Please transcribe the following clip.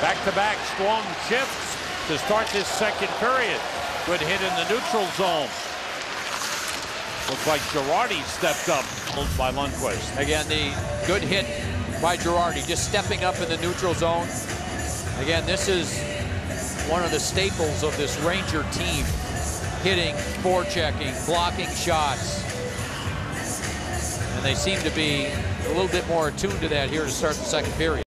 Back-to-back strong shifts to start this second period. Good hit in the neutral zone. Looks like Girardi stepped up by Lundqvist. Again, the good hit by Girardi, just stepping up in the neutral zone. Again, this is one of the staples of this Ranger team. Hitting, forechecking, blocking shots. And they seem to be a little bit more attuned to that here to start the second period.